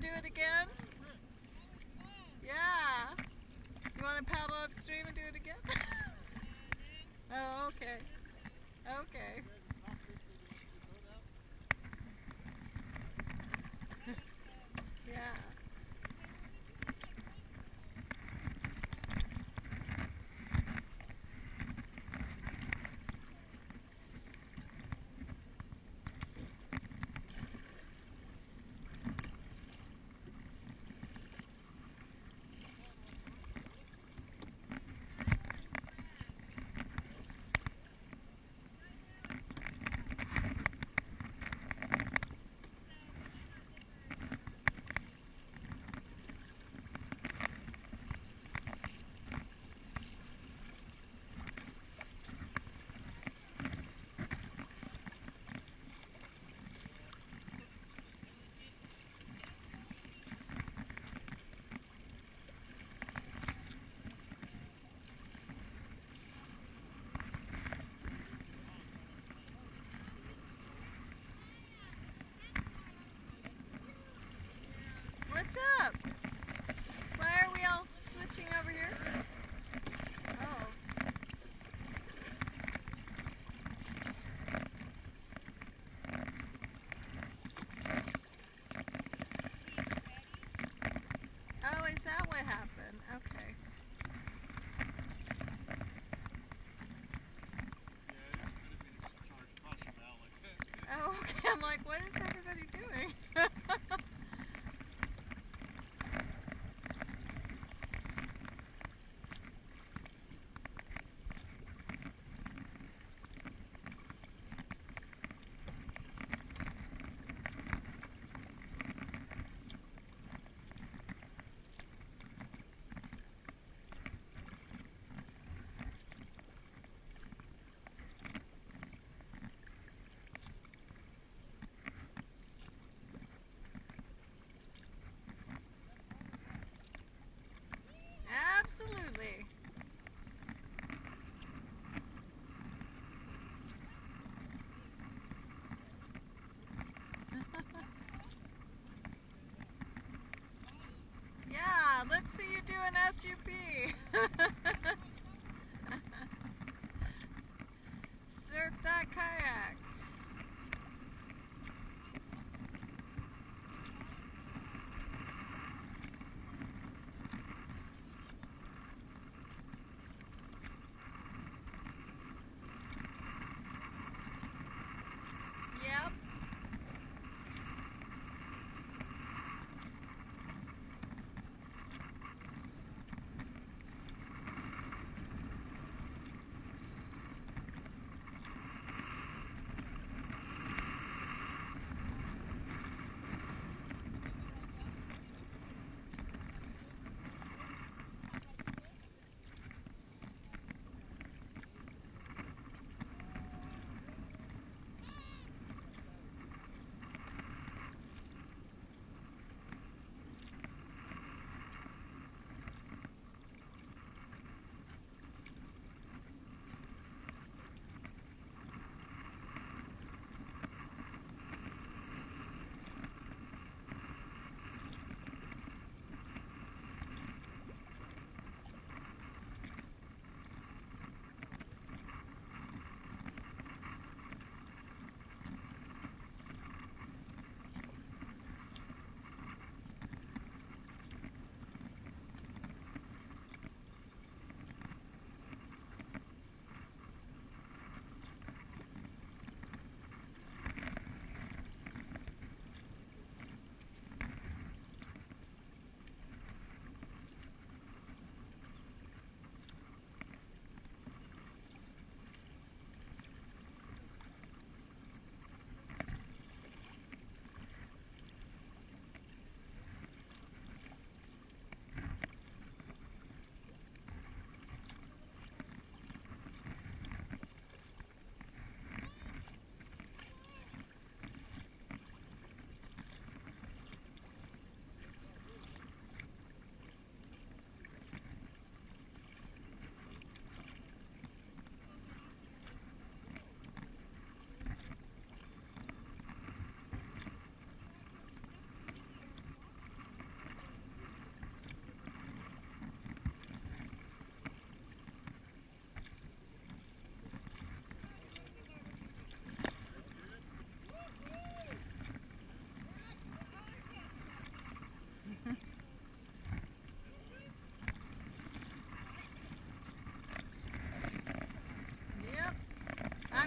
do it again? Yeah. You want to paddle upstream and do it again? oh, okay. Okay. You do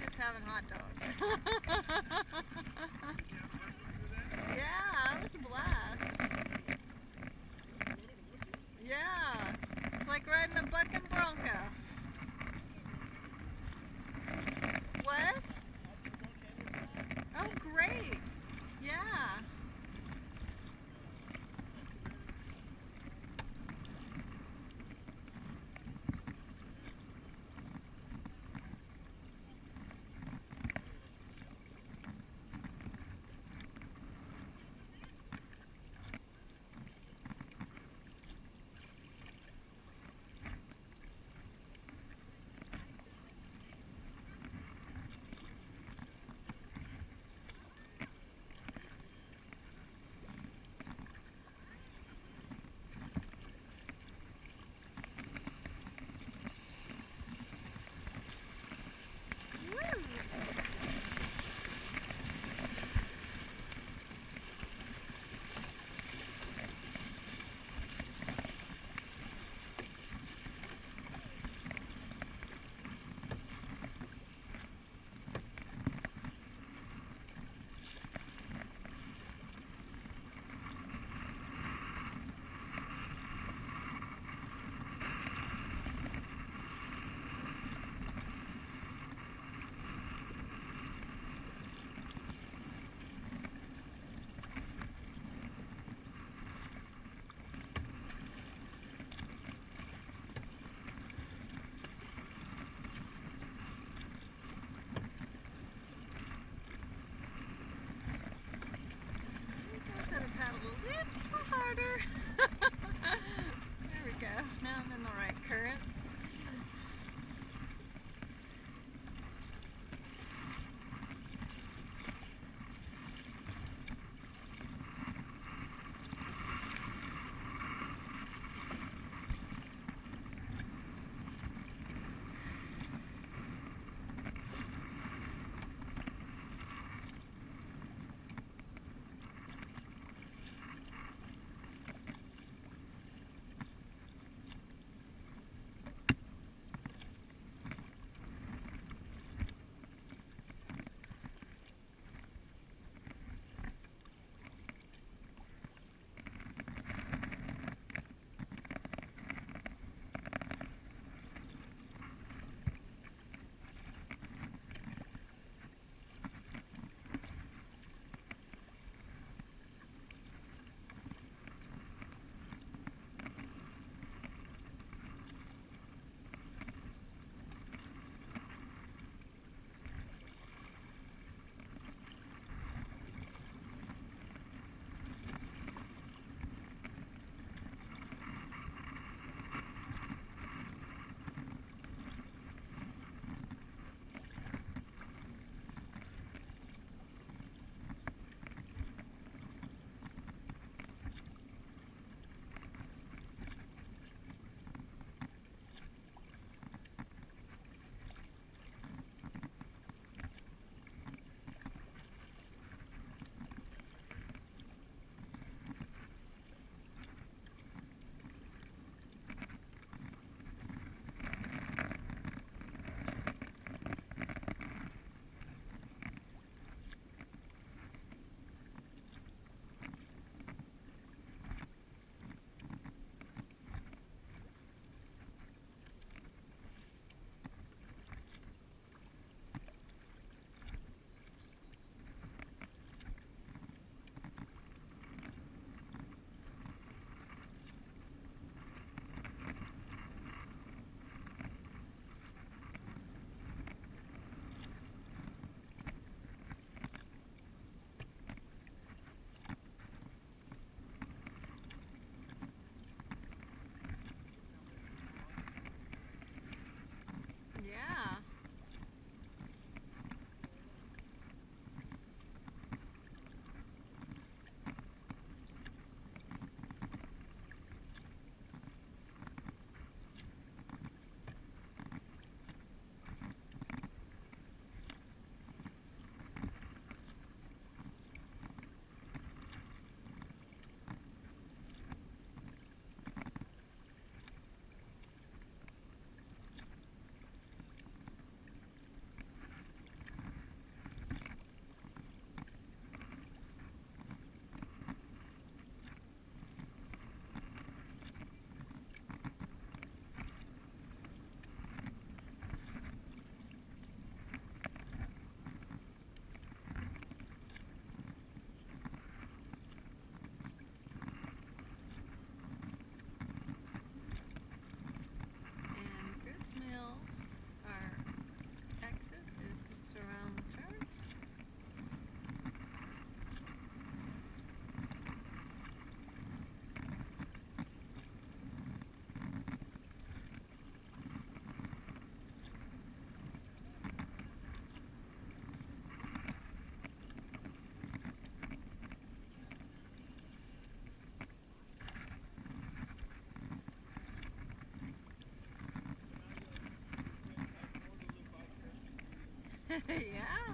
just having hot dogs. yeah, was a blast. Yeah, it's like riding a bucking bronco. 嘿嘿呀